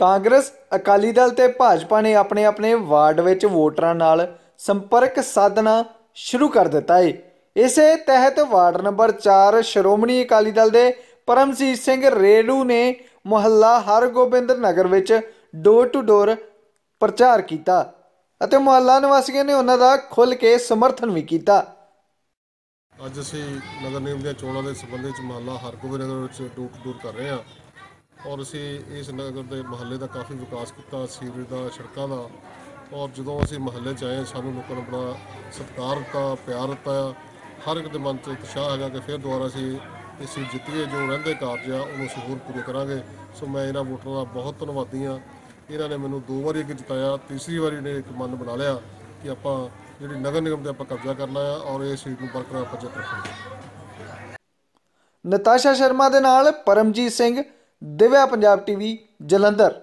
ਕਾਂਗਰਸ, ਅਕਾਲੀ ਦਲ ਤੇ ਭਾਜਪਾ ਨੇ ਆਪਣੇ ਆਪਣੇ ਵਾਰਡ ਵਿੱਚ ਵੋਟਰਾਂ ਨਾਲ ਸੰਪਰਕ ਸਾਧਣਾ ਸ਼ੁਰੂ ਕਰ ਦਿੱਤਾ ਹੈ ਇਸੇ ਤਹਿਤ ਵਾਰਡ ਨੰਬਰ 4 ਸ਼੍ਰੋਮਣੀ ਅਕਾਲੀ ਦਲ ਦੇ ਪਰਮਜੀਤ ਸਿੰਘ ਰੇਲੂ ਨੇ ਮੁਹੱਲਾ ਹਰਗੋਬਿੰਦ ਨਗਰ ਵਿੱਚ ਡੋਰ ਟੂ ਡੋਰ ਪ੍ਰਚਾਰ ਕੀਤਾ ਅਤੇ ਮੁਹੱਲਾ ਨਿਵਾਸੀਆਂ ਨੇ ਉਹਨਾਂ ਦਾ ਖੁੱਲ੍ਹ ਕੇ ਸਮਰਥਨ ਵੀ ਕੀਤਾ। ਅੱਜ ਅਸੀਂ ਨਗਰ ਨਿਗਮ ਦੀਆਂ ਚੋਣਾਂ ਦੇ ਸੰਬੰਧ ਵਿੱਚ ਮੁਹੱਲਾ ਹਰਗੋਬਿੰਦ ਨਗਰ ਵਿੱਚ ਡੋਰ ਟੂ ਡੋਰ ਕਰ ਰਹੇ ਹਾਂ। ਔਰ ਅਸੀਂ ਇਸ ਨਗਰ ਦੇ ਮਹੱਲੇ ਦਾ ਕਾਫੀ ਵਿਕਾਸ ਕੀਤਾ, ਸੀਵਰੇਜ ਦਾ, ਸੜਕਾਂ ਦਾ। ਔਰ ਜਦੋਂ ਅਸੀਂ ਮਹੱਲੇ 'ਚ ਆਏ, ਸਾਨੂੰ ਲੋਕਾਂ ਨੇ ਬੜਾ ਸਤਿਕਾਰ ਦਿੱਤਾ, ਪਿਆਰ ਦਿੱਤਾ। ਆ ਹਰ ਇੱਕ ਦੇ ਮਨ 'ਚ ਉਤਸ਼ਾਹ ਹੈਗਾ ਕਿ ਫਿਰ ਦੁਬਾਰਾ ਅਸੀਂ ਇਸ ਸੀਟ ਜਿੱਤੀਏ, ਜੋ ਰਹਿੰਦੇ ਕਾਰਜ ਆ, ਉਹਨੂੰ ਅਸੀਂ ਹੋਰ ਪੂਰੇ ਕਰਾਂਗੇ। ਸੋ ਮੈਂ ਇਹਨਾਂ ਵੋਟਰਾਂ ਦਾ ਬਹੁਤ ਧੰਨਵਾਦੀ ਹਾਂ। ਇਹਨਾਂ ਨੇ ਮੈਨੂੰ ਦੋ ਵਾਰੀ ਅੱਗੇ ਜਿਤਾਇਆ, ਤੀਸਰੀ ਵਾਰੀ ਨੇ ਇੱਕ ਮਨ ਬਣਾ ਲਿਆ ਕਿ ਆਪਾਂ ਜਿਹੜੀ ਨਗਰ ਨਿਗਮ ਤੇ ਆਪਾਂ ਕਬਜ਼ਾ ਕਰਨਾ ਆ ਔਰ ਇਹ ਸੀਟ ਨੂੰ ਬਰਕਰਾਰ ਆਪਾਂ ਜਿੱਤ ਰੱਖਾਂਗੇ। ਨਤਾਸ਼ਾ ਸ਼ਰਮਾ ਦੇ ਨਾਲ ਪਰਮਜੀਤ ਸਿੰਘ ਦਿਵਿਆ ਪੰਜਾਬ ਟੀਵੀ ਜਲੰਧਰ